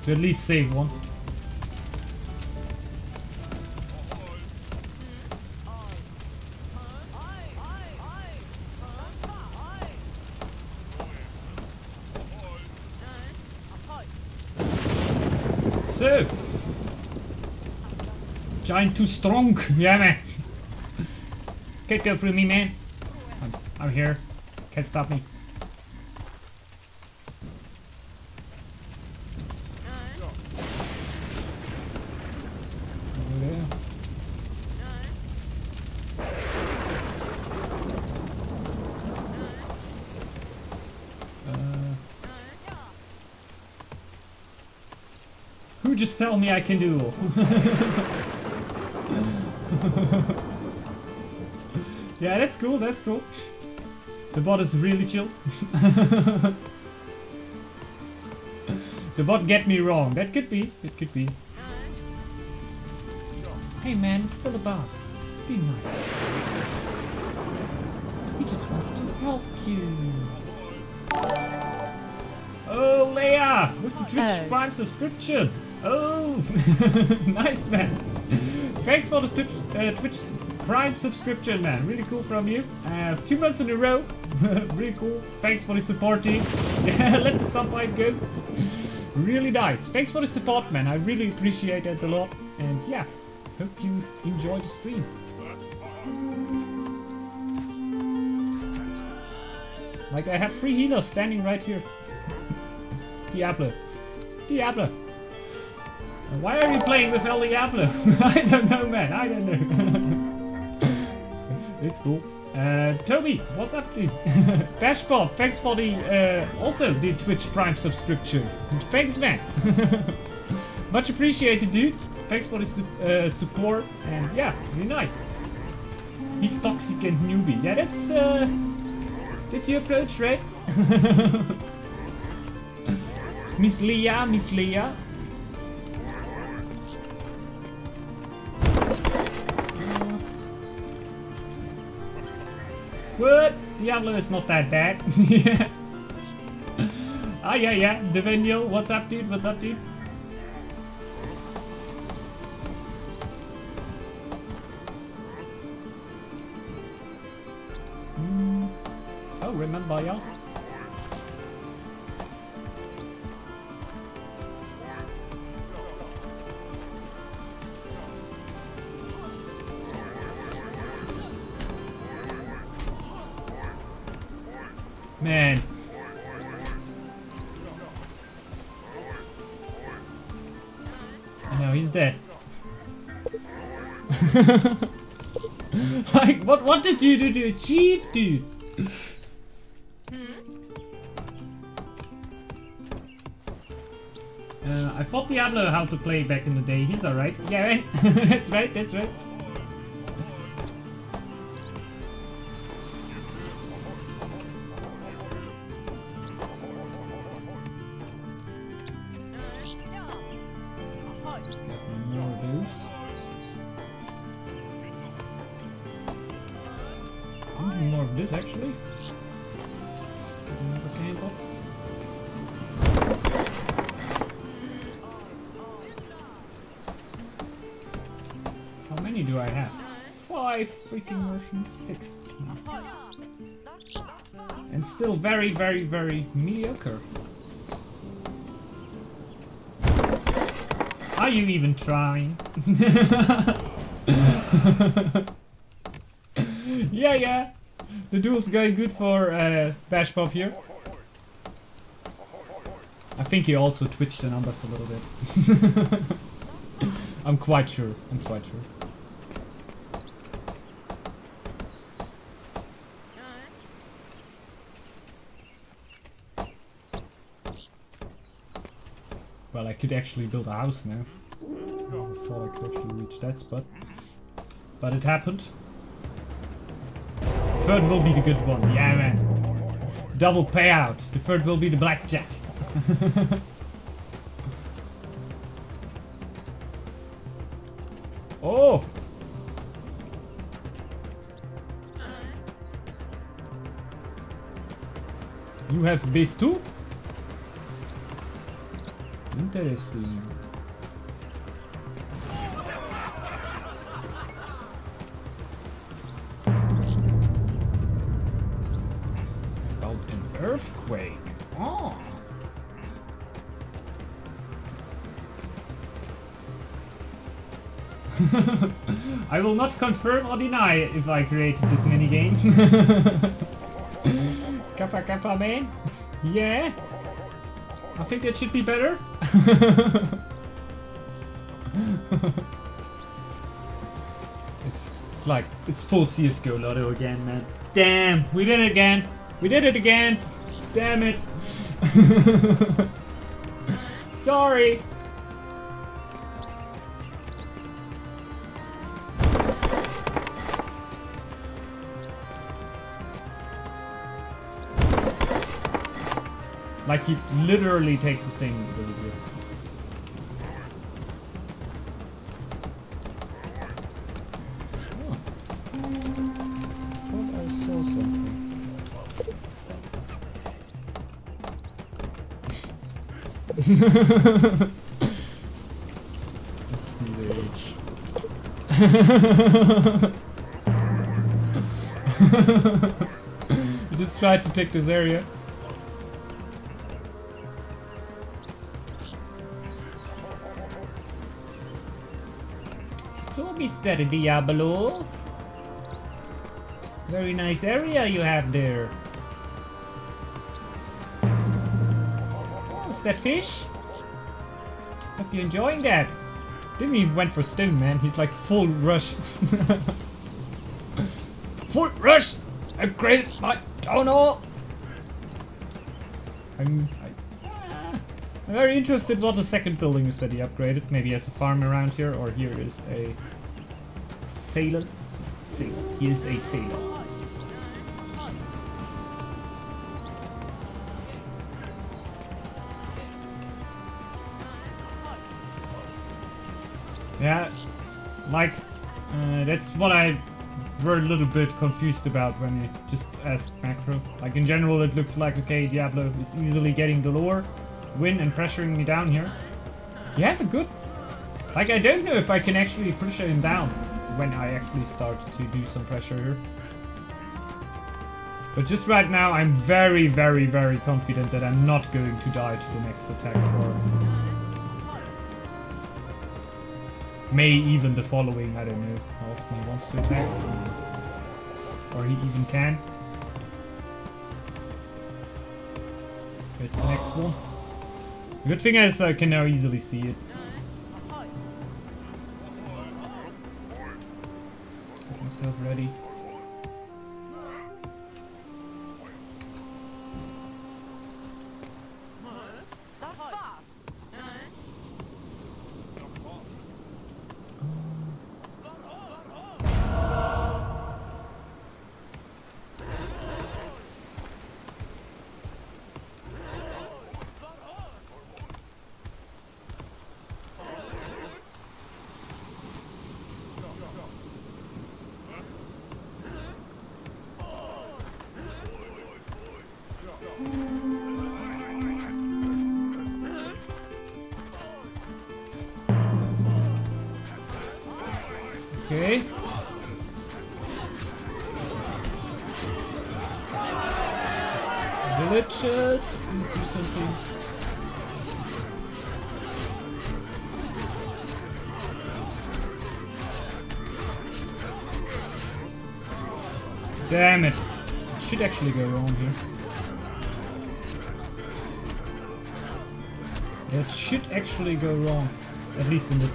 To at least save one. So, giant too strong, [laughs] yeah man. Can't go through me, man. I'm, I'm here. Can't stop me. Over there. Uh, who just tell me I can do? [laughs] Yeah, that's cool, that's cool. The bot is really chill. [laughs] the bot get me wrong. That could be, it could be. Hey man, it's still a bot. Be nice. He just wants to help you. Oh, Leia! With the Twitch
Oh.
Prime subscription! Oh! [laughs] nice, man! Thanks for the Twitch, uh, Twitch Prime subscription, man. Really cool from you. Uh, two months in a row. [laughs] really cool. Thanks for the support, team. [laughs] Let the sub fight go. really nice. Thanks for the support, man. I really appreciate it a lot. And yeah, hope you enjoy the stream. Like, I have three healers standing right here. Diablo. Diablo. Why are you playing with El Diablo? [laughs] I don't know, man. I don't know. it's cool. Uh, Toby, what's up, dude? [laughs] Bashbot, thanks for the uh, also the Twitch Prime subscription. Thanks, man. [laughs] Much appreciated, dude. Thanks for the su- uh, support and yeah, really nice. He's toxic and newbie. Yeah, that's uh, that's your approach, right? Miss Leah, Miss Leah. What? Diablo is not that bad. [laughs] yeah. Ah, yeah, yeah. Devenial, what's up, dude? What's up, dude? Mm. Oh, remember, y'all? [laughs] like, what, what did you do to achieve, dude? Uh, I thought Diablo how to play back in the day. He's alright. Yeah, right. [laughs] that's right, that's right. And still very, very, very mediocre. Are you even trying? [laughs] yeah, yeah. The duel's going good for uh, Bash Pop here. I think he also twitched the numbers a little bit. [laughs] I'm quite sure. I'm quite sure. Could actually build a house now. Oh, I thought I could actually reach that spot. But it happened. Third will be the good one. Yeah, man. Double payout. The third will be the blackjack. [laughs] oh! You have base too? Interesting. About an earthquake. Oh. [laughs] I will not confirm or deny if I created this minigame. [laughs] kappa kappa man? Yeah? I think that should be better. [laughs] it's it's like it's full CS:GO Lotto again, man. Damn, we did it again. We did it again. Damn it. [laughs] Sorry. He literally takes the same ability. Thought I saw something. [laughs] This rage. Just tried to take this area. Mr. Diablo. Very nice area you have there. What's that fish? Hope you're enjoying that. Didn't even went for stone, man. He's like full rush. [laughs] full rush! Upgraded my tunnel! I'm, I, ah, I'm very interested what the second building is that he upgraded. Maybe he has a farm around here, or here is a sailor. Sailor. He is a sailor. Yeah, like, uh, that's what I were a little bit confused about when you just asked macro. Like, in general, it looks like, okay, Diablo is easily getting the lore, win, and pressuring me down here. He has a good... Like, I don't know if I can actually pressure him down when I actually start to do some pressure here. But just right now, I'm very, very, very confident that I'm not going to die to the next attack or may even the following, I don't know, often he wants to attack. Or he even can. Here's the next one. The good thing is I can now easily see it. Myself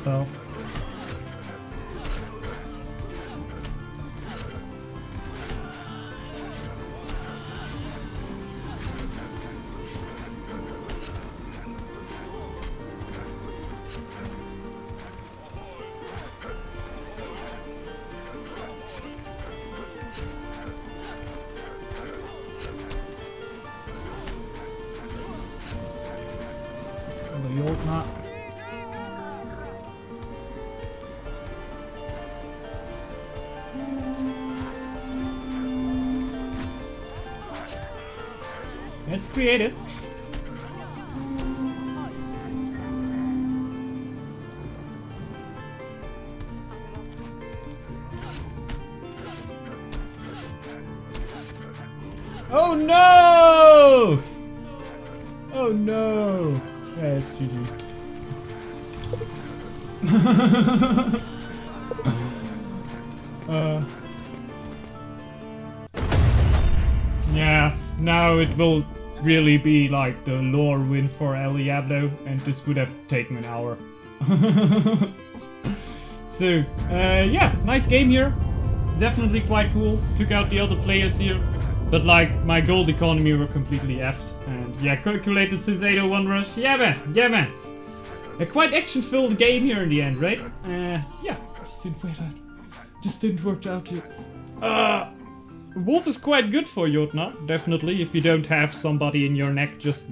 in this creative. Oh no! Oh no! Yeah, it's GG. [laughs] really be like the lore win for El and this would have taken an hour. [laughs] so, uh, yeah, nice game here. Definitely quite cool. Took out the other players here. But like, my gold economy were completely effed. And yeah, calculated since 801 rush. Yeah man, yeah man. A quite action-filled game here in the end, right? Uh, yeah, just didn't work out. Just didn't work out here. Uh, Wolf is quite good for Jotna, definitely, if you don't have somebody in your neck just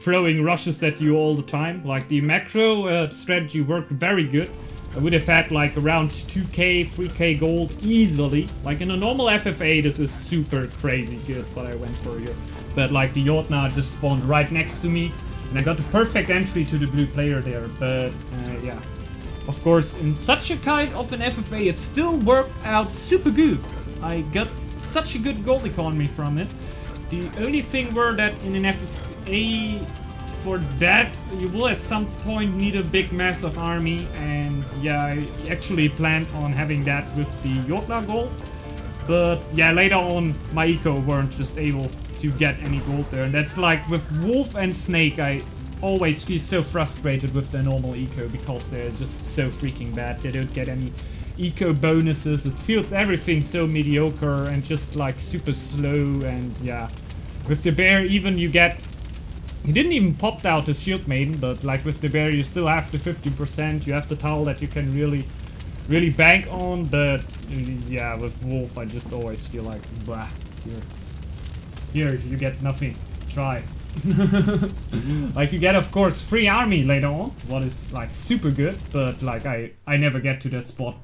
throwing rushes at you all the time. Like the macro uh, strategy worked very good. I would have had like around 2k, 3k gold easily. Like in a normal FFA, this is super crazy good what I went for here. But like the Jotna just spawned right next to me. And I got the perfect entry to the blue player there. But uh, yeah. Of course, in such a kind of an FFA, it still worked out super good. I got such a good gold economy from it. The only thing were that in an FFA, for that, you will at some point need a big massive army. And yeah, I actually planned on having that with the Jotna gold. But yeah, later on, my eco weren't just able to get any gold there. And that's like with Wolf and Snake, I always feel so frustrated with their normal eco because they're just so freaking bad. They don't get any eco bonuses. It feels everything so mediocre and just like super slow. And yeah, with the bear, even you get. He didn't even pop out the shield maiden, but like with the bear, you still have the 50%. You have the towel that you can really, really bank on. But yeah, with Wolf, I just always feel like, blah, here, here you get nothing. Try. [laughs] like you get of course free army later on what is like super good but like i i never get to that spot